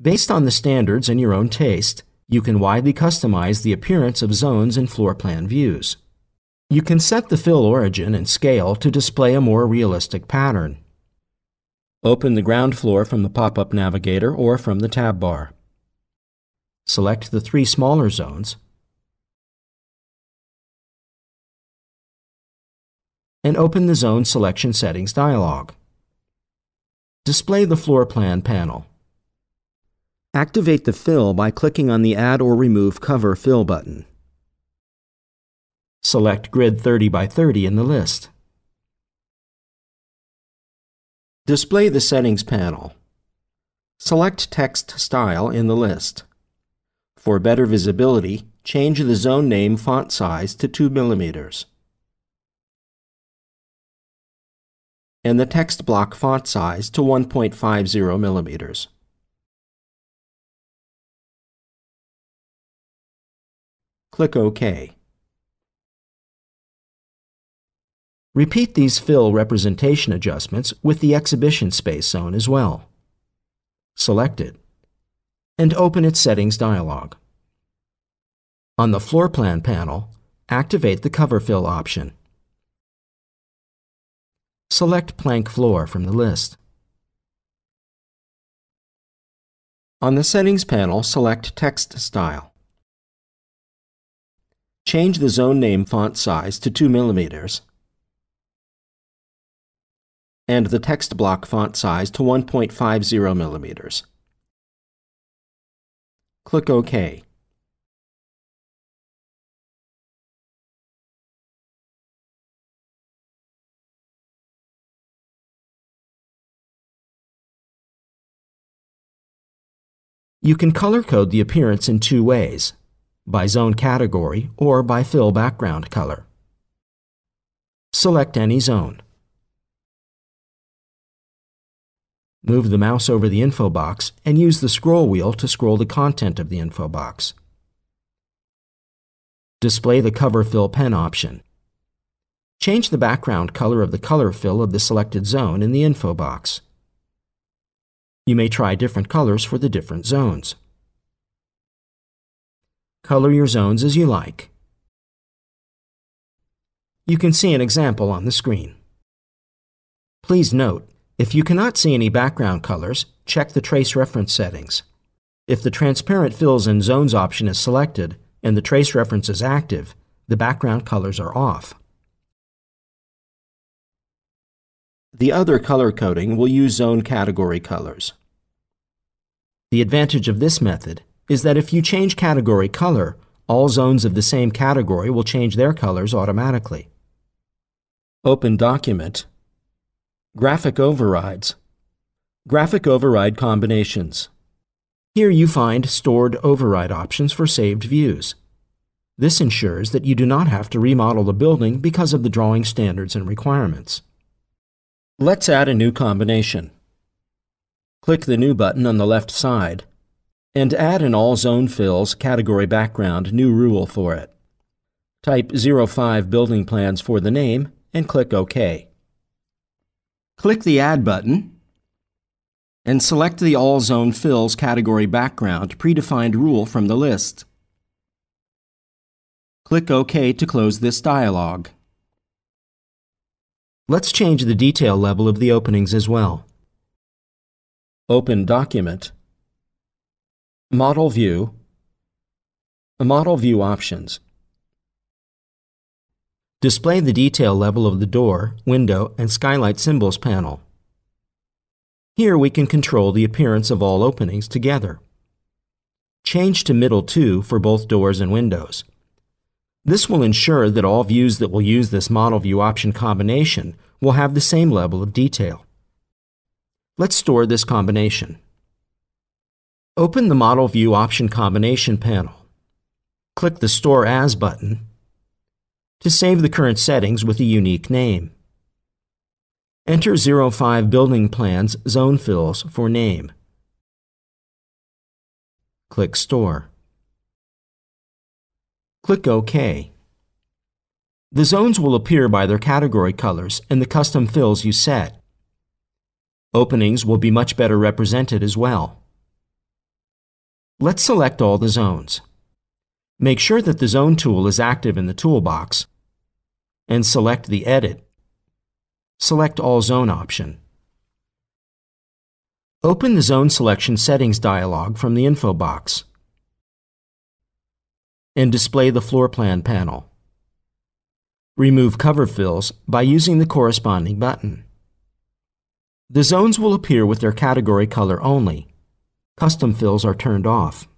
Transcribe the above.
Based on the standards and your own taste, you can widely customize the appearance of zones and floor plan views. You can set the fill origin and scale to display a more realistic pattern. Open the ground floor from the pop-up navigator or from the tab bar. Select the three smaller zones and open the Zone Selection Settings dialog. Display the Floor Plan panel. Activate the fill by clicking on the Add or Remove Cover Fill button. Select Grid 30 by 30 in the list. Display the Settings panel. Select Text Style in the list. For better visibility, change the zone name font size to 2 millimeters. and the text block font size to 1.50 millimeters. Click OK. Repeat these fill representation adjustments with the exhibition space zone as well. Select it, and open its Settings dialog. On the Floor Plan panel, activate the Cover Fill option. Select Plank Floor from the list. On the Settings panel, select Text Style. Change the zone name font size to 2 mm and the text block font size to 1.50 mm. Click OK. You can color code the appearance in two ways, by zone category or by fill background color. Select any zone. Move the mouse over the info box and use the scroll wheel to scroll the content of the info box. Display the Cover Fill Pen option. Change the background color of the color fill of the selected zone in the info box. You may try different colors for the different zones. Color your zones as you like. You can see an example on the screen. Please note, if you cannot see any background colors, check the Trace Reference settings. If the Transparent Fills and Zones option is selected and the trace reference is active, the background colors are off. The other color coding will use zone category colors. The advantage of this method is that if you change category color, all zones of the same category will change their colors automatically. Open Document Graphic Overrides Graphic Override Combinations Here you find stored override options for saved views. This ensures that you do not have to remodel the building because of the drawing standards and requirements. Let's add a new combination. Click the New button on the left side and add an All Zone Fills category background new rule for it. Type 05 Building Plans for the name and click OK. Click the Add button and select the All Zone Fills category background predefined rule from the list. Click OK to close this dialog. Let's change the detail level of the openings as well. Open Document, Model View, Model View Options. Display the detail level of the door, window, and skylight symbols panel. Here we can control the appearance of all openings together. Change to Middle 2 for both doors and windows. This will ensure that all views that will use this model view option combination will have the same level of detail. Let's store this combination. Open the Model View Option Combination panel. Click the Store As button to save the current settings with a unique name. Enter 05 Building Plans Zone Fills for name. Click Store. Click OK. The zones will appear by their category colors and the custom fills you set. Openings will be much better represented as well. Let's select all the zones. Make sure that the Zone tool is active in the toolbox and select the Edit. Select All Zone option. Open the Zone Selection Settings dialog from the info box and display the floor plan panel. Remove cover fills by using the corresponding button. The zones will appear with their category color only. Custom fills are turned off.